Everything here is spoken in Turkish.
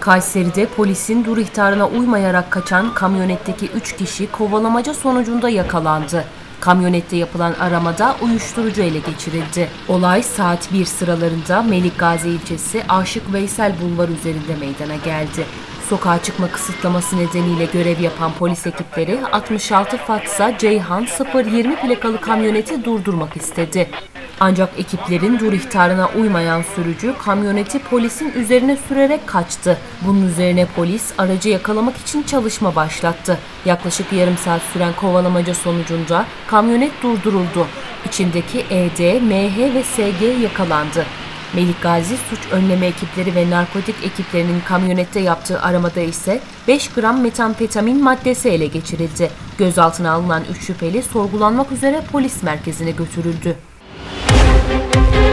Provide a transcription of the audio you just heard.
Kayseri'de polisin dur ihtarına uymayarak kaçan kamyonetteki 3 kişi kovalamaca sonucunda yakalandı. Kamyonette yapılan aramada uyuşturucu ele geçirildi. Olay saat 1 sıralarında Melik Gazi ilçesi Aşık Veysel Bulvar üzerinde meydana geldi. Sokağa çıkma kısıtlaması nedeniyle görev yapan polis ekipleri 66 Fatsa Ceyhan 020 plakalı kamyoneti durdurmak istedi. Ancak ekiplerin dur ihtarına uymayan sürücü kamyoneti polisin üzerine sürerek kaçtı. Bunun üzerine polis aracı yakalamak için çalışma başlattı. Yaklaşık yarım saat süren kovalamaca sonucunda kamyonet durduruldu. İçindeki ED, MH ve SG yakalandı. Melik Gazi suç önleme ekipleri ve narkotik ekiplerinin kamyonette yaptığı aramada ise 5 gram metamfetamin maddesi ele geçirildi. Gözaltına alınan 3 şüpheli sorgulanmak üzere polis merkezine götürüldü. Thank you.